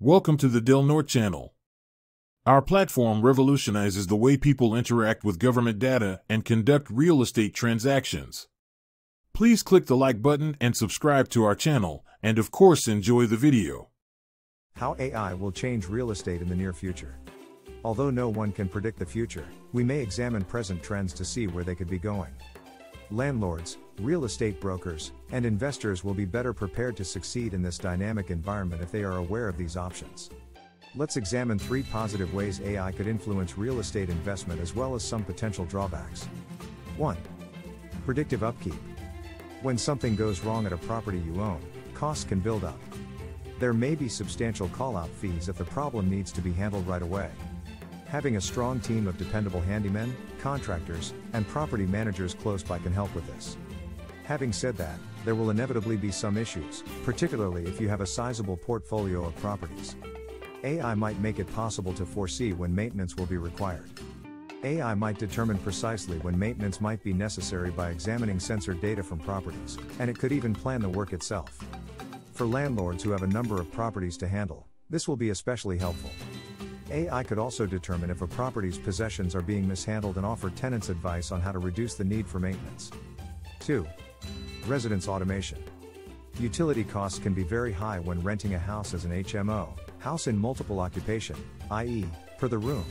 Welcome to the Delnorte channel. Our platform revolutionizes the way people interact with government data and conduct real estate transactions. Please click the like button and subscribe to our channel, and of course enjoy the video. How AI will change real estate in the near future. Although no one can predict the future, we may examine present trends to see where they could be going. Landlords, real estate brokers, and investors will be better prepared to succeed in this dynamic environment if they are aware of these options. Let's examine three positive ways AI could influence real estate investment as well as some potential drawbacks. 1. Predictive upkeep. When something goes wrong at a property you own, costs can build up. There may be substantial call-out fees if the problem needs to be handled right away. Having a strong team of dependable handymen, contractors, and property managers close by can help with this. Having said that, there will inevitably be some issues, particularly if you have a sizable portfolio of properties. AI might make it possible to foresee when maintenance will be required. AI might determine precisely when maintenance might be necessary by examining sensor data from properties, and it could even plan the work itself. For landlords who have a number of properties to handle, this will be especially helpful. AI could also determine if a property's possessions are being mishandled and offer tenants advice on how to reduce the need for maintenance. 2. Residence automation. Utility costs can be very high when renting a house as an HMO, house in multiple occupation, i.e., per the room.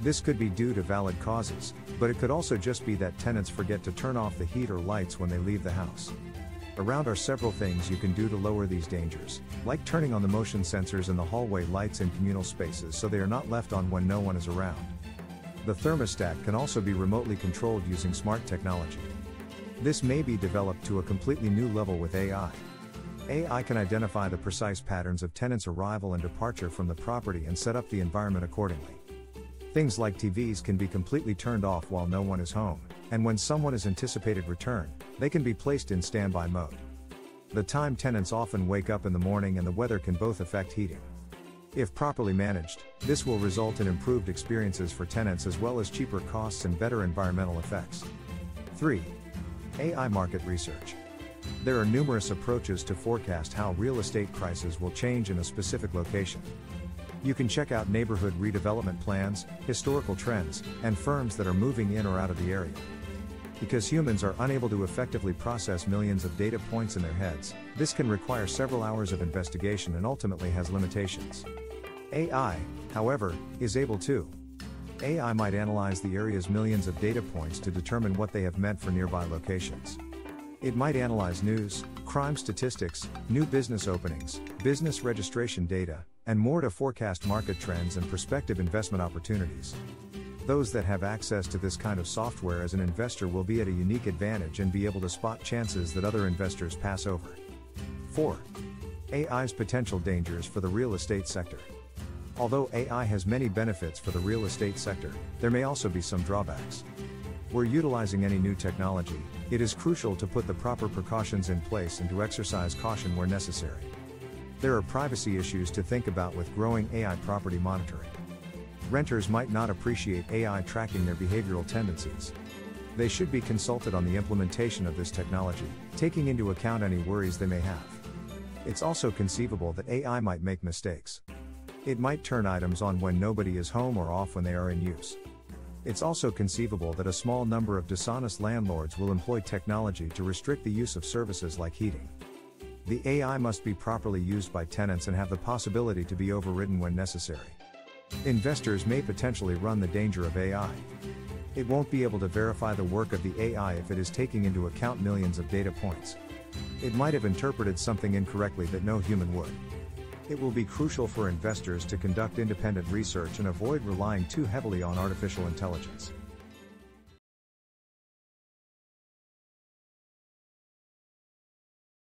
This could be due to valid causes, but it could also just be that tenants forget to turn off the heat or lights when they leave the house. Around are several things you can do to lower these dangers, like turning on the motion sensors in the hallway lights in communal spaces so they are not left on when no one is around. The thermostat can also be remotely controlled using smart technology. This may be developed to a completely new level with AI. AI can identify the precise patterns of tenants' arrival and departure from the property and set up the environment accordingly. Things like TVs can be completely turned off while no one is home, and when someone is anticipated return, they can be placed in standby mode. The time tenants often wake up in the morning and the weather can both affect heating. If properly managed, this will result in improved experiences for tenants as well as cheaper costs and better environmental effects. 3. AI market research. There are numerous approaches to forecast how real estate prices will change in a specific location. You can check out neighborhood redevelopment plans, historical trends, and firms that are moving in or out of the area. Because humans are unable to effectively process millions of data points in their heads, this can require several hours of investigation and ultimately has limitations. AI, however, is able to. AI might analyze the area's millions of data points to determine what they have meant for nearby locations. It might analyze news, crime statistics, new business openings, business registration data, and more to forecast market trends and prospective investment opportunities. Those that have access to this kind of software as an investor will be at a unique advantage and be able to spot chances that other investors pass over. 4. AI's potential dangers for the real estate sector. Although AI has many benefits for the real estate sector, there may also be some drawbacks. Where utilizing any new technology, it is crucial to put the proper precautions in place and to exercise caution where necessary. There are privacy issues to think about with growing AI property monitoring. Renters might not appreciate AI tracking their behavioral tendencies. They should be consulted on the implementation of this technology, taking into account any worries they may have. It's also conceivable that AI might make mistakes. It might turn items on when nobody is home or off when they are in use. It's also conceivable that a small number of dishonest landlords will employ technology to restrict the use of services like heating. The AI must be properly used by tenants and have the possibility to be overridden when necessary. Investors may potentially run the danger of AI. It won't be able to verify the work of the AI if it is taking into account millions of data points. It might have interpreted something incorrectly that no human would. It will be crucial for investors to conduct independent research and avoid relying too heavily on artificial intelligence.